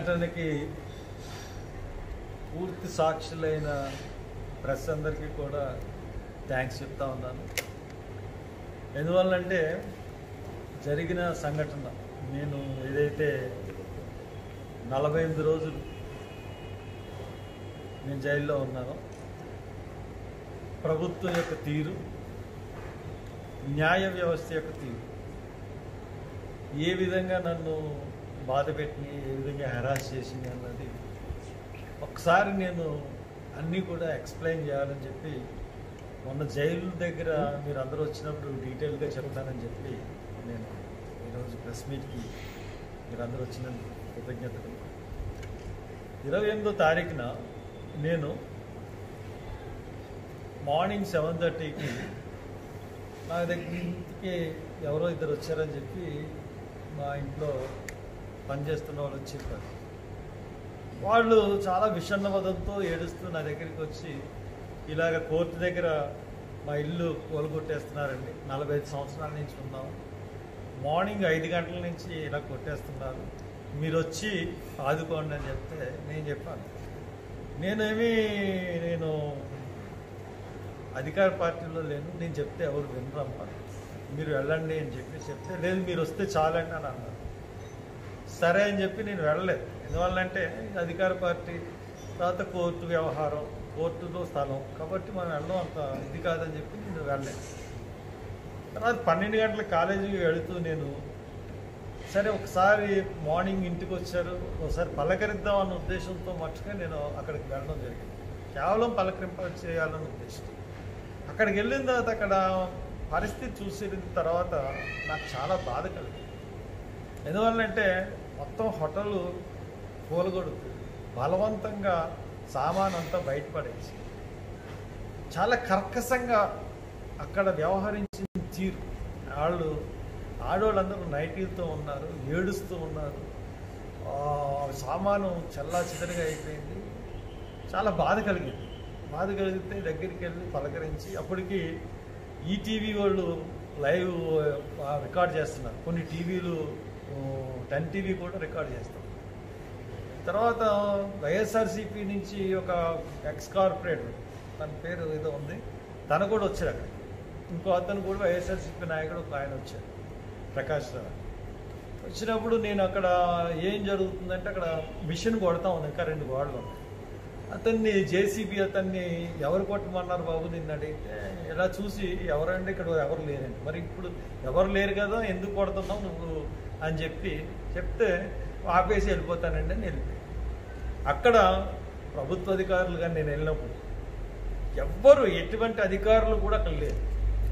సంఘటనకి పూర్తి సాక్షులైన ప్రెస్ అందరికీ కూడా థ్యాంక్స్ చెప్తా ఉన్నాను. ఎందువల్లంటే జరిగిన సంఘటన నేను ఏదైతే నలభై ఎనిమిది రోజులు నేను జైల్లో ఉన్నానో ప్రభుత్వం యొక్క తీరు న్యాయ వ్యవస్థ యొక్క తీరు ఏ విధంగా నన్ను బాధ పెట్టి ఏ విధంగా హెరాస్ చేసింది అన్నది ఒకసారి నేను అన్నీ కూడా ఎక్స్ప్లెయిన్ చేయాలని చెప్పి మొన్న జైలు దగ్గర మీరు అందరూ వచ్చినప్పుడు డీటెయిల్గా చెప్తానని చెప్పి నేను ఈరోజు ప్రెస్ మీట్కి మీరు అందరూ వచ్చినందుకు కృతజ్ఞతలు. ఇరవై ఎనిమిదో తారీఖున నేను మార్నింగ్ సెవెన్ థర్టీకి నా దగ్గరికి ఎవరో ఇద్దరు వచ్చారని చెప్పి మా ఇంట్లో పనిచేస్తున్న వాళ్ళు వచ్చి చెప్పారు వాళ్ళు చాలా విషణ్ణవదంతో ఏడుస్తూ నా దగ్గరికి వచ్చి ఇలాగ కోర్టు దగ్గర మా ఇల్లు కోలుగొట్టేస్తున్నారండి నలభై ఐదు సంవత్సరాల నుంచి ఉన్నాం. మార్నింగ్ ఐదు గంటల నుంచి ఇలా కొట్టేస్తున్నారు. మీరు వచ్చి ఆదుకోండి అని చెప్తే నేను చెప్పాను. నేనేమి నేను అధికార పార్టీలో లేను. నేను చెప్తే ఎవరు వినరమ్మా మీరు వెళ్ళండి అని చెప్పి చెప్తే లేదు మీరు వస్తే చాలండి అని అన్నారు. సరే అని చెప్పి నేను వెళ్ళలేదు. ఎందువల్లంటే అధికార పార్టీ తర్వాత కోర్టు వ్యవహారం కోర్టులో స్థలం. కాబట్టి మనం వెళ్ళడం అంత ఇది కాదని చెప్పి నేను వెళ్ళలేదు. తర్వాత పన్నెండు గంటల కాలేజీకి వెళుతూ నేను సరే ఒకసారి మార్నింగ్ ఇంటికి వచ్చారు. ఒకసారి పలకరిద్దాం అన్న ఉద్దేశంతో మట్టుగా నేను అక్కడికి వెళ్ళడం జరిగింది. కేవలం పలకరింప చేయాలన్న ఉద్దేశం. అక్కడికి వెళ్ళిన తర్వాత అక్కడ పరిస్థితి చూసిన తర్వాత నాకు చాలా బాధ కలిగింది. ఎందువల్లంటే మొత్తం హోటల్ కూలగొడుతూ బలవంతంగా సామాన్ అంతా బయటపడేసి. చాలా కర్కశంగా అక్కడ వ్యవహరించిన తీరు వాళ్ళు ఆడవాళ్ళందరూ నైటీలతో ఉన్నారు ఏడుస్తూ ఉన్నారు. సామాను చల్లా చిదరగా అయిపోయింది. చాలా బాధ కలిగింది. బాధ కలిగితే దగ్గరికి వెళ్ళి పలకరించి అప్పటికి ఈటీవీ వాళ్ళు లైవ్ రికార్డ్ చేస్తున్నారు. కొన్ని టీవీలు టెన్ టీవీ కూడా రికార్డ్ చేస్తాం. తర్వాత వైఎస్ఆర్సీపీ నుంచి ఒక ఎక్స్ కార్పొరేటర్ తన పేరు ఏదో ఉంది తను కూడా వచ్చాడు అక్కడ. ఇంకో అతను కూడా వైఎస్ఆర్సీపీ నాయకుడు ఒక ఆయన వచ్చాడు ప్రకాష్ రావు. వచ్చినప్పుడు నేను అక్కడ ఏం జరుగుతుందంటే అక్కడ మిషన్ కొడతా ఉంది ఇంకా రెండు గోడలు ఉన్నాయి. అతన్ని జేసీబీ అతన్ని ఎవరు కొట్టమన్నారు బాబు నిన్ను అడిగితే ఇలా చూసి ఎవరండి ఇక్కడ ఎవరు లేరండి. మరి ఇప్పుడు ఎవరు లేరు కదా ఎందుకు కొడుతున్నావు నువ్వు? అని చెప్పి చెప్తే ఆపేసి వెళ్ళిపోతానండి అని వెళ్ళిపోయి అక్కడ ప్రభుత్వ అధికారులుగా నేను వెళ్ళినప్పుడు ఎవ్వరు ఎటువంటి అధికారులు కూడా అక్కడ లేరు.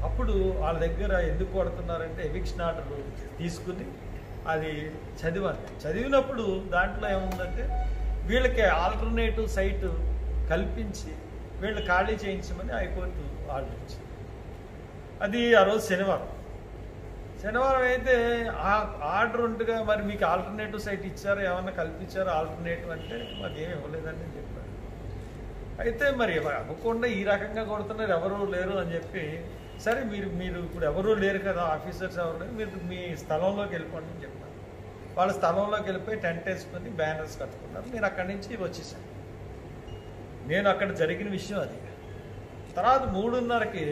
అప్పుడు వాళ్ళ దగ్గర ఎందుకు కొడుతున్నారంటే ఎవిక్షన్ ఆర్డర్ తీసుకుని అది చదివాను చదివినప్పుడు దాంట్లో ఏముందంటే వీళ్ళకి ఆల్టర్నేటివ్ సైట్ కల్పించి వీళ్ళు ఖాళీ చేయించమని హైకోర్టు ఆర్డర్ ఇచ్చింది. అది ఆ రోజు శనివారం. శనివారం అయితే ఆర్డర్ ఉంటగా మరి మీకు ఆల్టర్నేటివ్ సైట్ ఇచ్చారు ఏమన్నా కల్పించారా ఆల్టర్నేటివ్ అంటే మాకు ఏమి ఇవ్వలేదని చెప్పారు అయితే మరి అవ్వకుండా ఈ రకంగా కొడుతున్నారు ఎవరూ లేరు అని చెప్పి సరే మీరు మీరు ఇప్పుడు ఎవరూ లేరు కదా ఆఫీసర్స్ ఎవరు లేరు మీరు మీ స్థలంలోకి వెళ్ళిపోండి అని చెప్పారు వాళ్ళ స్థలంలోకి వెళ్ళిపోయి టెంట్ వేసుకొని బ్యానర్స్ కట్టుకున్నారు. నేను అక్కడి నుంచి వచ్చేసాను. నేను అక్కడ జరిగిన విషయం అది. తర్వాత మూడున్నరకి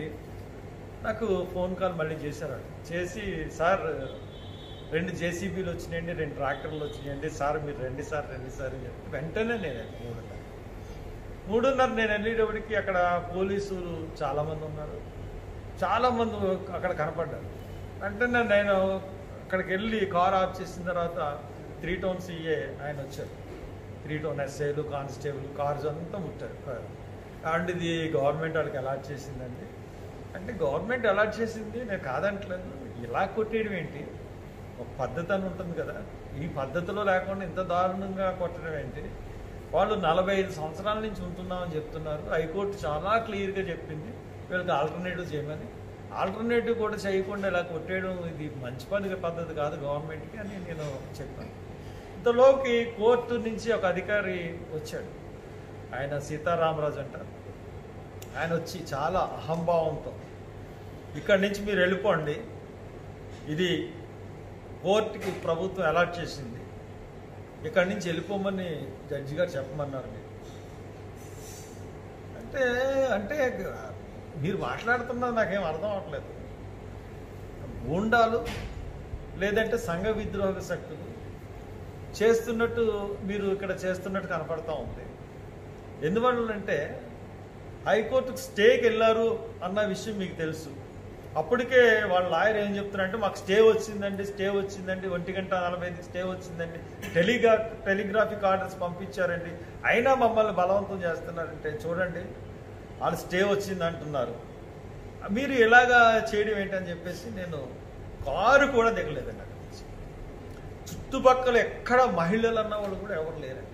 నాకు ఫోన్ కాల్ మళ్ళీ చేశారు. చేసి సార్ రెండు జేసీబీలు వచ్చినాయండి రెండు ట్రాక్టర్లు వచ్చినాయండి. సార్ మీరు రండి సార్ రండి సార్ అని చెప్పి వెంటనే నేను మూడున్నర. మూడున్నర నేను వెళ్ళేటప్పటికి అక్కడ పోలీసులు చాలామంది ఉన్నారు. చాలామంది అక్కడ కనపడ్డారు. వెంటనే నేను అక్కడికి వెళ్ళి కార్ ఆఫ్ చేసిన తర్వాత త్రీ టౌన్ సీఏ ఆయన వచ్చారు. త్రీ టౌన్ ఎస్ఐలు కానిస్టేబుల్ కార్స్ అంతా ముట్టారు. అండ్ ఇది గవర్నమెంట్ వాళ్ళకి అలాట్ చేసిందండి. అంటే గవర్నమెంట్ అలాట్ చేసింది నేను కాదంటలేదు. ఇలా కొట్టేయడం ఏంటి? ఒక పద్ధతి అని ఉంటుంది కదా. ఈ పద్ధతిలో లేకుండా ఇంత దారుణంగా కొట్టడం ఏంటి? వాళ్ళు నలభై ఐదు సంవత్సరాల నుంచి ఉంటున్నామని చెప్తున్నారు. హైకోర్టు చాలా క్లియర్గా చెప్పింది. వీళ్ళకి ఆల్టర్నేటివ్ చేయమని. ఆల్టర్నేటివ్ కూడా చేయకుండా ఇలా కొట్టేయడం ఇది మంచి పని పద్ధతి కాదు గవర్నమెంట్కి అని నేను చెప్పాను. ఇంతలోకి కోర్టు నుంచి ఒక అధికారి వచ్చాడు. ఆయన సీతారామరాజు అంటారు. ఆయన వచ్చి చాలా అహంభావంతో ఇక్కడి నుంచి మీరు వెళ్ళిపోండి. ఇది కోర్టుకి ప్రభుత్వం అలాట్ చేసింది. ఇక్కడి నుంచి వెళ్ళిపోమని జడ్జి గారు చెప్పమన్నారు మీరు. అంటే అంటే మీరు మాట్లాడుతున్నది నాకేం అర్థం అవట్లేదు గూండాలు లేదంటే సంఘ విద్రోహ శక్తులు చేస్తున్నట్టు మీరు ఇక్కడ చేస్తున్నట్టు కనపడతా ఉంది. ఎందువల్లంటే హైకోర్టుకు స్టేకి వెళ్ళారు అన్న విషయం మీకు తెలుసు. అప్పటికే వాళ్ళ లాయర్ ఏం చెప్తున్నారంటే మాకు స్టే వచ్చిందండి స్టే వచ్చిందండి ఒంటి గంట నలభై ఐదుకి స్టే వచ్చిందండి టెలిగా టెలిగ్రాఫిక్ ఆర్డర్స్ పంపించారండి అయినా మమ్మల్ని బలవంతం చేస్తున్నారంటే చూడండి వాళ్ళు స్టే వచ్చింది అంటున్నారు. మీరు ఇలాగా చేయడం ఏంటని చెప్పేసి నేను కారు కూడా దిగలేదండి అక్కడ నుంచి. చుట్టుపక్కల ఎక్కడ మహిళలు అన్న వాళ్ళు కూడా ఎవరు లేరండి.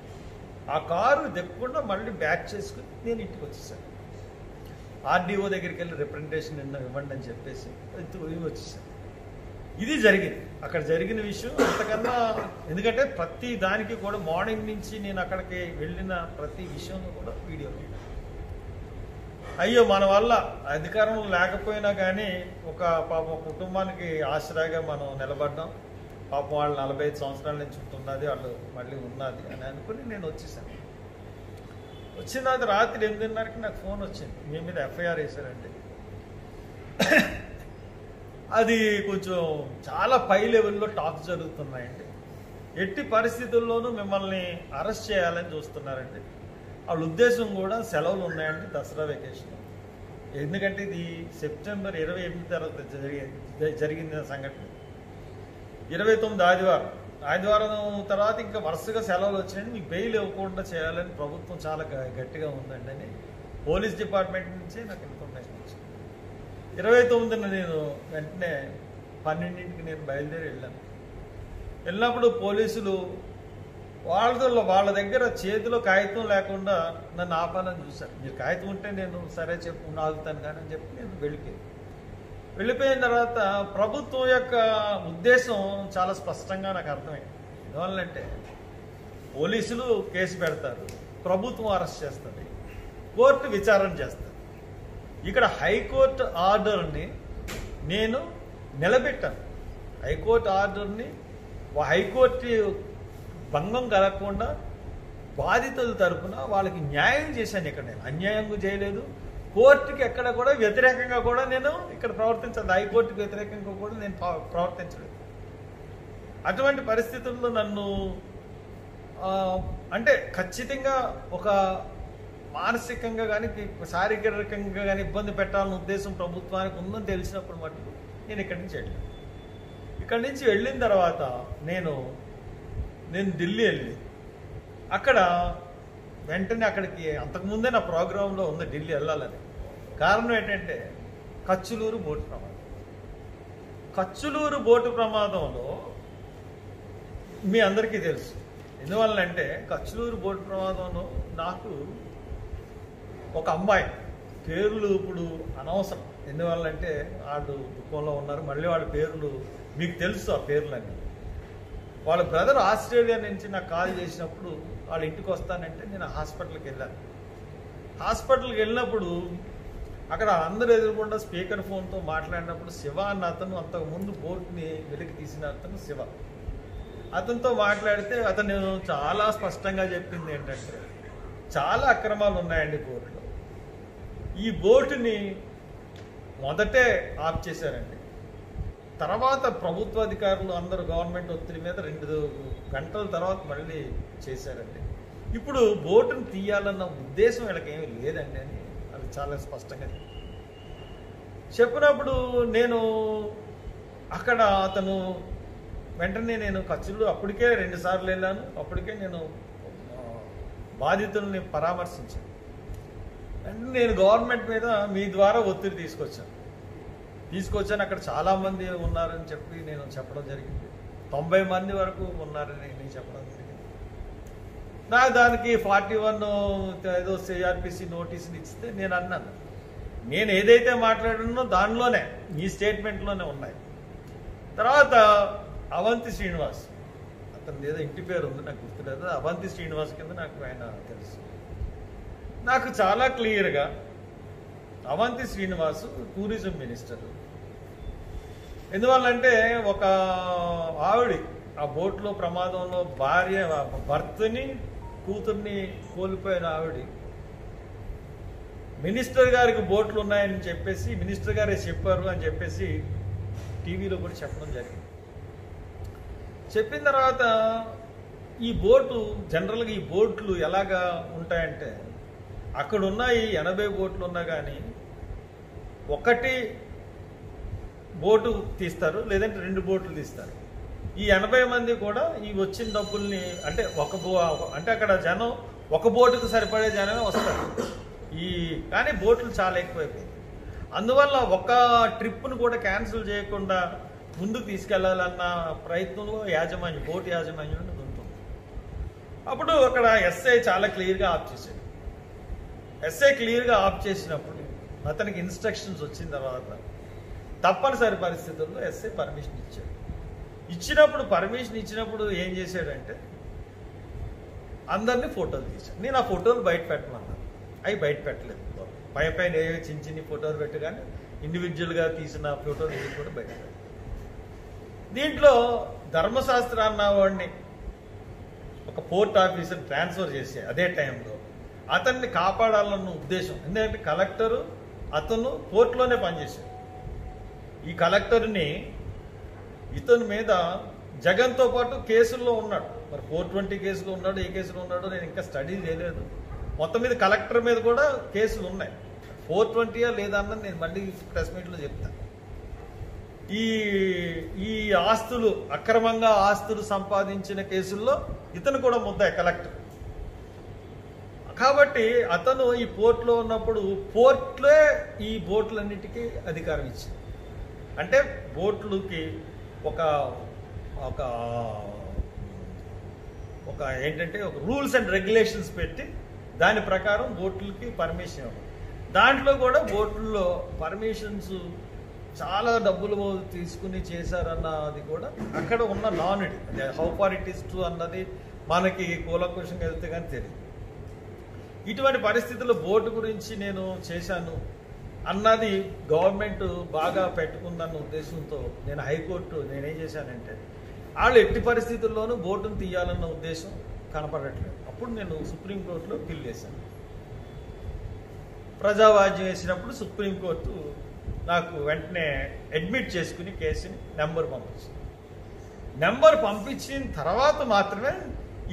ఆ కారు దిక్కకుండా మళ్ళీ బ్యాక్ చేసుకుని నేను ఇంటికి వచ్చేసాను. ఆర్డీఓ దగ్గరికి వెళ్ళి రిప్రజెంటేషన్ ఇవ్వండి అని చెప్పేసి ఎత్తుకుని వచ్చేసాను ఇది జరిగింది. అక్కడ జరిగిన విషయం అంతకన్నా ఎందుకంటే ప్రతి దానికి కూడా మార్నింగ్ నుంచి నేను అక్కడికి వెళ్ళిన ప్రతి విషయంలో కూడా వీడియో అయ్యో మన వల్ల అధికారం లేకపోయినా కానీ ఒక పాపం కుటుంబానికి ఆశ్రయగా మనం నిలబడ్డాం. పాపం వాళ్ళు నలభై ఐదు సంవత్సరాల నుంచి ఉంటున్నది వాళ్ళు మళ్ళీ ఉన్నది అని అనుకుని నేను వచ్చేసాను. వచ్చిన తర్వాత రాత్రి ఎనిమిదిన్నరకి నాకు ఫోన్ వచ్చింది. మీ మీద ఎఫ్ఐఆర్ వేశారండి అది కొంచెం చాలా పై లెవెల్లో టాక్స్ జరుగుతున్నాయండి. ఎట్టి పరిస్థితుల్లోనూ మిమ్మల్ని అరెస్ట్ చేయాలని చూస్తున్నారండి. వాళ్ళ ఉద్దేశం కూడా సెలవులు ఉన్నాయండి దసరా వెకేషన్ ఎందుకంటే ఇది సెప్టెంబర్ ఇరవై ఎనిమిది తర్వాత జరిగింది జరిగిన సంఘటన. ఇరవై తొమ్మిది ఆదివారం. ఆదివారం తర్వాత ఇంకా వరుసగా సెలవులు వచ్చినాయని మీకు బెయిల్ ఇవ్వకుండా చేయాలని ప్రభుత్వం చాలా గ- గట్టిగా ఉందండి అని పోలీస్ డిపార్ట్మెంట్ నుంచి నాకు ఇన్ఫర్మేషన్ వచ్చింది. ఇరవై తొమ్మిదిన నేను వెంటనే పన్నెండింటికి నేను బయలుదేరి వెళ్ళాను. వెళ్ళినప్పుడు పోలీసులు వాళ్ళతో వాళ్ళ దగ్గర చేతిలో కాగితం లేకుండా నన్ను ఆపాలని చూశారు. మీరు కాగితం ఉంటే నేను సరే చెప్పు ఆగుతాను కానీ అని చెప్పి నేను వెళ్ళిపోయాను. వెళ్ళిపోయిన తర్వాత ప్రభుత్వం యొక్క ఉద్దేశం చాలా స్పష్టంగా నాకు అర్థమైంది. ఎందువల్లంటే పోలీసులు కేసు పెడతారు ప్రభుత్వం అరెస్ట్ చేస్తుంది కోర్టు విచారణ చేస్తుంది. ఇక్కడ హైకోర్టు ఆర్డర్ని నేను నిలబెట్టాను. హైకోర్టు ఆర్డర్ని హైకోర్టు భంగం కలగకుండా బాధితుల తరపున వాళ్ళకి న్యాయం చేశాను ఇక్కడ నేను. అన్యాయం చేయలేదు కోర్టుకి ఎక్కడ కూడా వ్యతిరేకంగా కూడా నేను ఇక్కడ ప్రవర్తించలేదు. హైకోర్టుకి వ్యతిరేకంగా కూడా నేను ప్రవర్తించలేదు. అటువంటి పరిస్థితుల్లో నన్ను అంటే ఖచ్చితంగా ఒక మానసికంగా కానీ శారీరకంగా కానీ ఇబ్బంది పెట్టాలన్న ఉద్దేశం ప్రభుత్వానికి ఉందని తెలిసినప్పుడు మటుకు నేను ఇక్కడి నుంచి వెళ్ళాను. ఇక్కడి నుంచి వెళ్ళిన తర్వాత నేను నేను ఢిల్లీ వెళ్ళి అక్కడ వెంటనే అక్కడికి అంతకుముందే నా ప్రోగ్రాంలో ఉంది ఢిల్లీ వెళ్ళాలని. కారణం ఏంటంటే కచ్చులూరు బోటు ప్రమాదం. కచ్చులూరు బోటు ప్రమాదంలో మీ అందరికీ తెలుసు. ఎందువల్లంటే కచ్చులూరు బోటు ప్రమాదంలో నాకు ఒక అమ్మాయి పేర్లు ఇప్పుడు అనవసరం. ఎందువల్లంటే వాళ్ళు దుఃఖంలో ఉన్నారు. మళ్ళీ వాళ్ళ పేర్లు మీకు తెలుసు ఆ పేర్లన్నీ. వాళ్ళ బ్రదర్ ఆస్ట్రేలియా నుంచి నాకు కాల్ చేసినప్పుడు వాళ్ళ ఇంటికి వస్తానంటే నేను హాస్పిటల్కి వెళ్ళాను. హాస్పిటల్కి వెళ్ళినప్పుడు అక్కడ అందరూ ఎదురుకుండా స్పీకర్ ఫోన్తో మాట్లాడినప్పుడు శివ అన్న అతను అంతకు ముందు బోట్ని వెలికి తీసిన అతను శివ. అతనితో మాట్లాడితే అతను చాలా స్పష్టంగా చెప్పింది ఏంటంటే చాలా అక్రమాలు ఉన్నాయండి బోట్లో. ఈ బోటుని మొదటే ఆఫ్ చేశారండి. తర్వాత ప్రభుత్వ అధికారులు అందరూ గవర్నమెంట్ ఒత్తిడి మీద రెండు గంటల తర్వాత మళ్ళీ చేశారండి. ఇప్పుడు బోటును తీయాలన్న ఉద్దేశం వీళ్ళకేమీ లేదండి అని అది చాలా స్పష్టంగా చెప్పినప్పుడు నేను అక్కడ అతను వెంటనే నేను ఖర్చులు అప్పటికే రెండుసార్లు వెళ్ళాను అప్పటికే నేను ఆ, బాధితుల్ని పరామర్శించాను. అంటే నేను గవర్నమెంట్ మీద మీ ద్వారా ఒత్తిడి తీసుకొచ్చాను. తీసుకొచ్చాను. అక్కడ చాలామంది ఉన్నారని చెప్పి నేను చెప్పడం జరిగింది. తొంభై మంది వరకు ఉన్నారని నేను చెప్పడం జరిగింది. నా దానికి ఫార్టీ వన్ ఏదో సిఆర్పిసి నోటీసులు ఇస్తే నేను అన్నాను. నేను ఏదైతే మాట్లాడినో దానిలోనే ఈ స్టేట్మెంట్లోనే ఉన్నాయి. తర్వాత అవంతి శ్రీనివాస్ అతని ఏదో ఇంటి పేరు ఉంది నాకు గుర్తులేదు. అవంతి శ్రీనివాస్ కింద నాకు ఆయన తెలుసు. నాకు చాలా క్లియర్గా అవంతి శ్రీనివాస్ టూరిజం మినిస్టర్ ఎందువల్లంటే ఒక ఆవిడి ఆ బోట్లో ప్రమాదంలో భార్య భర్తని కూతుర్ని కోల్పోయిన ఆవిడి. మినిస్టర్ గారికి బోట్లు ఉన్నాయని చెప్పేసి మినిస్టర్ గారే చెప్పారు అని చెప్పేసి టీవీలో కూడా చెప్పడం జరిగింది. చెప్పిన తర్వాత ఈ బోటు జనరల్గా ఈ బోట్లు ఎలాగా ఉంటాయంటే అక్కడ ఉన్నాయి ఈ ఎనభై బోట్లు ఉన్నా కానీ ఒకటి బోటు తీస్తారు లేదంటే రెండు బోట్లు తీస్తారు. ఈ ఎనభై మంది కూడా ఈ వచ్చిన డబ్బుల్ని అంటే ఒక బో అంటే అక్కడ జనం ఒక బోటుకు సరిపడే జనమే వస్తారు. ఈ కానీ బోట్లు చాలా ఎక్కువైపోయింది అందువల్ల ఒక ట్రిప్ను కూడా క్యాన్సిల్ చేయకుండా ముందుకు తీసుకెళ్ళాలన్న ప్రయత్నంలో యాజమాన్యం బోటు యాజమాన్యం ఉంటుంది అప్పుడు అక్కడ ఎస్ఐ చాలా క్లియర్గా ఆఫ్ చేశాడు. ఎస్ఐ క్లియర్గా ఆఫ్ చేసినప్పుడు అతనికి ఇన్స్ట్రక్షన్స్ వచ్చిన తర్వాత తప్పనిసరి పరిస్థితుల్లో ఎస్ఐ పర్మిషన్ ఇచ్చాడు. ఇచ్చినప్పుడు పర్మిషన్ ఇచ్చినప్పుడు ఏం చేశాడంటే అందరినీ ఫోటోలు తీశాడు. నేను ఆ ఫోటోలు బయట పెట్టమన్నాను అవి బయట పెట్టలేదు. పై పైన ఏ చిన్న చిన్న ఫోటోలు పెట్టగానే ఇండివిజువల్గా తీసిన ఫోటోలు ఏవి కూడా బయట దీంట్లో ధర్మశాస్త్ర అన్నవాడిని ఒక పోర్ట్ ఆఫీసర్ ట్రాన్స్ఫర్ చేసే అదే టైంలో అతన్ని కాపాడాలన్న ఉద్దేశం. ఎందుకంటే కలెక్టరు అతను పోర్ట్లోనే పనిచేశాడు. ఈ కలెక్టర్ని ఇతని మీద జగన్తో పాటు కేసుల్లో ఉన్నాడు. మరి ఫోర్ ట్వంటీ కేసులో ఉన్నాడు ఏ కేసులో ఉన్నాడో నేను ఇంకా స్టడీ చేయలేదు. మొత్తం మీద కలెక్టర్ మీద కూడా కేసులు ఉన్నాయి. ఫోర్ ట్వంటీయా లేదా అన్నది నేను మళ్ళీ ప్రెస్ మీట్లో చెప్తాను ఈ ఈ ఆస్తులు అక్రమంగా ఆస్తులు సంపాదించిన కేసుల్లో ఇతను కూడా ముద్దాయి కలెక్టర్. కాబట్టి అతను ఈ పోర్ట్లో ఉన్నప్పుడు పోర్ట్లే ఈ బోట్లన్నిటికీ అధికారం ఇచ్చింది. అంటే బోట్లుకి ఒక ఒక ఒక ఏంటంటే ఒక రూల్స్ అండ్ రెగ్యులేషన్స్ పెట్టి దాని ప్రకారం బోట్లకి పర్మిషన్ ఇవ్వడం. దాంట్లో కూడా బోట్లలో పర్మిషన్స్ చాలా డబ్బులు తీసుకుని చేశారన్నది కూడా అక్కడ ఉన్న non it how far it is to అన్నది మనకి కూలకోశంగా వెళ్తే కానీ తెలియదు ఇటువంటి పరిస్థితుల్లో బోర్డు గురించి నేను చేశాను. అన్నది గవర్నమెంట్ బాగా పెట్టుకుందన్న ఉద్దేశంతో నేను హైకోర్టు నేనేం చేశానంటే వాళ్ళు ఎట్టి పరిస్థితుల్లోనూ బోర్డును తీయాలన్న ఉద్దేశం కనపడట్లేదు. అప్పుడు నేను సుప్రీంకోర్టులో పిల్ చేశాను. ప్రజావాజ్యం వేసినప్పుడు సుప్రీంకోర్టు నాకు వెంటనే అడ్మిట్ చేసుకుని కేసుని నెంబర్ పంపించింది. నెంబర్ పంపించిన తర్వాత మాత్రమే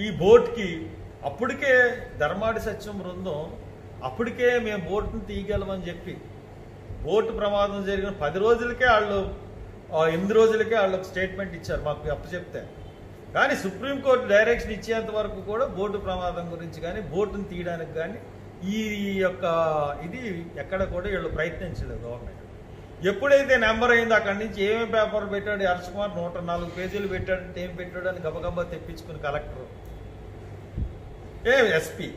ఈ బోట్కి అప్పటికే ధర్మాడి సత్యం బృందం అప్పటికే మేము బోర్డును తీయగలమని చెప్పి బోటు ప్రమాదం జరిగిన పది రోజులకే వాళ్ళు ఎనిమిది రోజులకే వాళ్ళు ఒక స్టేట్మెంట్ ఇచ్చారు మాకు అప్పు చెప్తే. కానీ సుప్రీంకోర్టు డైరెక్షన్ ఇచ్చేంత వరకు కూడా బోటు ప్రమాదం గురించి కానీ బోటును తీయడానికి కానీ ఈ యొక్క ఇది ఎక్కడ కూడా వీళ్ళు ప్రయత్నించలేదు గవర్నమెంట్. ఎప్పుడైతే నెంబర్ అయిందో అక్కడి నుంచి ఏమేమి పేపర్ పెట్టాడు హర్ష్ కుమార్? నూట నాలుగు పేజీలు పెట్టాడంటే ఏం పెట్టాడు అని గబగబా తెప్పించుకుని కలెక్టర్. A SP.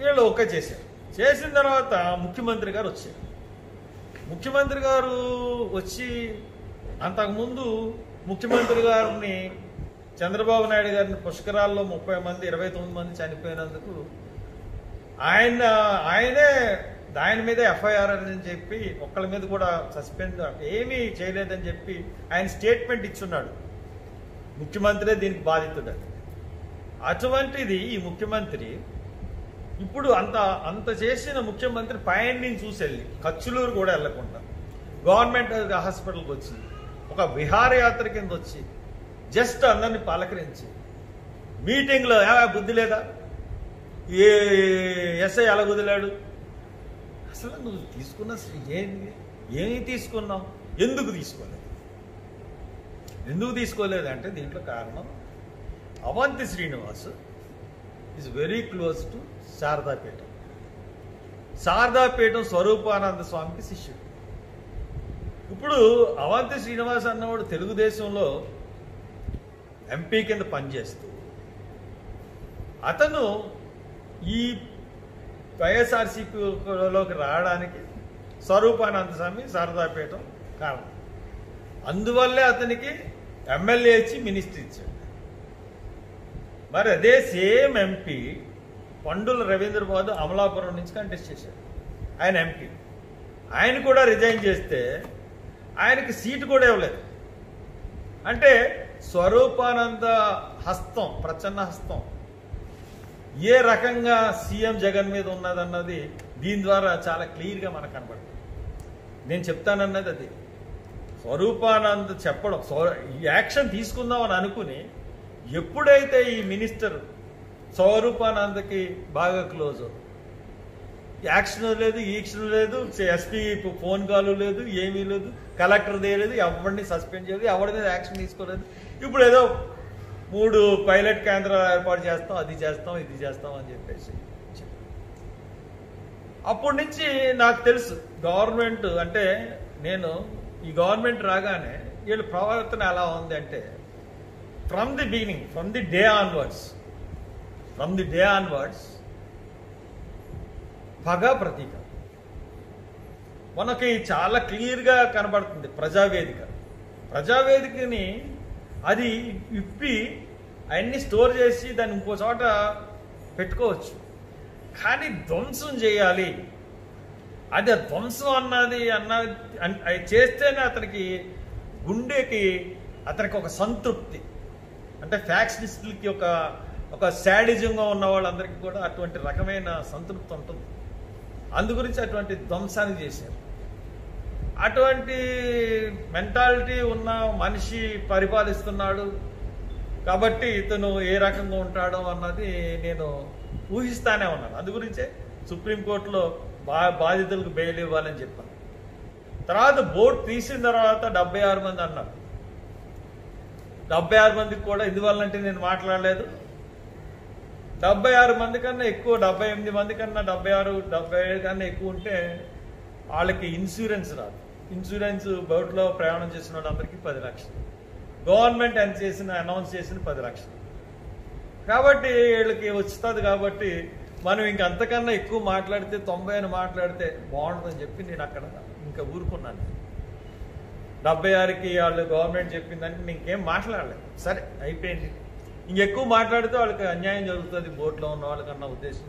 వీళ్ళు ఒక్క చేశారు. చేసిన తర్వాత ముఖ్యమంత్రి గారు వచ్చారు. ముఖ్యమంత్రి గారు వచ్చి అంతకుముందు ముఖ్యమంత్రి గారిని చంద్రబాబు నాయుడు గారిని పుష్కరాల్లో ముప్పై మంది ఇరవై తొమ్మిది మంది చనిపోయినందుకు ఆయన ఆయనే దాని మీద ఎఫ్ఐఆర్ అని చెప్పి ఒక్కళ్ళ మీద కూడా సస్పెండ్ ఏమీ చేయలేదని చెప్పి ఆయన స్టేట్మెంట్ ఇచ్చున్నాడు. ముఖ్యమంత్రే దీనికి బాధితుడని అటువంటిది ఈ ముఖ్యమంత్రి ఇప్పుడు అంత అంత చేసిన ముఖ్యమంత్రి పైన నుంచి చూసి వెళ్ళి కచ్చులూరు కూడా వెళ్ళకుండా గవర్నమెంట్ హాస్పిటల్కి వచ్చి ఒక విహారయాత్ర కింద వచ్చి జస్ట్ అందరిని పలకరించి మీటింగ్లో "ఏ, బుద్ధి లేదా? ఏ ఎస్ఐ ఎలా వదిలాడు? అసలు నువ్వు తీసుకున్న ఏంటి ఏమి తీసుకున్నావు? ఎందుకు తీసుకోలేదు? ఎందుకు తీసుకోలేదు అంటే దీంట్లో కారణం Avanthi Srinivas is very close to Sharadapeetham Sharadapeetham Swaroopananda స్వామికి శిష్యుడు. ఇప్పుడు అవంతి శ్రీనివాస్ అన్నవాడు తెలుగుదేశంలో ఎంపీ కింద పనిచేస్తూ అతను ఈ వైఎస్ఆర్సీపీలోకి రావడానికి స్వరూపానంద స్వామి శారదాపీఠం కారణం. అందువల్లే అతనికి ఎమ్మెల్యే ఇచ్చి మినిస్టర్ ఇచ్చాడు. మరి అదే సేమ్ ఎంపీ పండుల రవీంద్రబాబు అమలాపురం నుంచి కంటెస్ట్ చేశారు. ఆయన ఎంపీ ఆయన కూడా రిజైన్ చేస్తే ఆయనకి సీటు కూడా ఇవ్వలేదు. అంటే స్వరూపానంద హస్తం ప్రచన్న హస్తం ఏ రకంగా సీఎం జగన్ మీద ఉన్నదన్నది దీని ద్వారా చాలా క్లియర్గా మనకు కనబడుతుంది. నేను చెప్తానన్నది అది. స్వరూపానంద చెప్పడం ఈ యాక్షన్ తీసుకుందామని అనుకుని ఎప్పుడైతే ఈ మినిస్టర్ స్వరూపానందకి బాగా క్లోజ్. యాక్షన్ లేదు ఈక్షన్ లేదు ఎస్పీ ఫోన్ కాల్ లేదు ఏమీ లేదు కలెక్టర్ లేదు ఎవరిని సస్పెండ్ చేయలేదు ఎవరి మీద యాక్షన్ తీసుకోలేదు. ఇప్పుడు ఏదో మూడు పైలట్ కేంద్రాలు ఏర్పాటు చేస్తాం అది చేస్తాం ఇది చేస్తాం అని చెప్పేసి. అప్పటి నుంచి నాకు తెలుసు గవర్నమెంట్ అంటే నేను ఈ గవర్నమెంట్ రాగానే వీళ్ళ ప్రవర్తన ఎలా ఉంది అంటే from the beginning from the day onwards from the day onwards పగ ప్రతీక మనకి చాలా క్లియర్గా కనబడుతుంది ప్రజావేదిక. ప్రజావేదికని అది ఇప్పి అవన్నీ స్టోర్ చేసి దాన్ని ఇంకో చోట పెట్టుకోవచ్చు. కానీ ధ్వంసం చేయాలి. అది ఆ ధ్వంసం అన్నది అన్న అది చేస్తేనే అతనికి గుండెకి అతనికి ఒక సంతృప్తి. అంటే ఫ్యాక్షనిస్టులకి ఒక ఒక శాడిజంగా ఉన్న వాళ్ళందరికీ కూడా అటువంటి రకమైన సంతృప్తి ఉంటుంది. అందు గురించి అటువంటి ధ్వంసాన్ని చేశారు. అటువంటి మెంటాలిటీ ఉన్న మనిషి పరిపాలిస్తున్నాడు. కాబట్టి ఇతను ఏ రకంగా ఉంటాడో అన్నది నేను ఊహిస్తానే ఉన్నాను. అందు గురించే సుప్రీంకోర్టులో బా బాధితులకు బెయిల్ ఇవ్వాలని చెప్పాను. తర్వాత బోర్డు తీసిన తర్వాత డెబ్బై ఆరు మంది అన్నారు. డెబ్బై ఆరు మందికి కూడా ఎందువల్లంటే నేను మాట్లాడలేదు. డెబ్బై ఆరు మంది కన్నా ఎక్కువ డెబ్బై ఎనిమిది మంది కన్నా డెబ్బై ఆరు డెబ్బై ఏడు కన్నా ఎక్కువ ఉంటే వాళ్ళకి ఇన్సూరెన్స్ రాదు. ఇన్సూరెన్స్ బోట్లో ప్రయాణం చేసిన వాళ్ళందరికీ పది లక్షలు. గవర్నమెంట్ ఎంత చేసిన అనౌన్స్ చేసిన పది లక్షలు. కాబట్టి వీళ్ళకి వస్తుంది కాబట్టి మనం ఇంక అంతకన్నా ఎక్కువ మాట్లాడితే తొంభై అని మాట్లాడితే బాగుంటుందని చెప్పి నేను అక్కడ ఇంకా ఊరుకున్నాను. డెబ్బై ఆరుకి వాళ్ళు గవర్నమెంట్ చెప్పిందంటే ఇంకేం మాట్లాడలేదు. సరే అయిపోయింది. ఇంకెక్కువ మాట్లాడితే వాళ్ళకి అన్యాయం జరుగుతుంది బోట్లో ఉన్న వాళ్ళకన్నా ఉద్దేశం.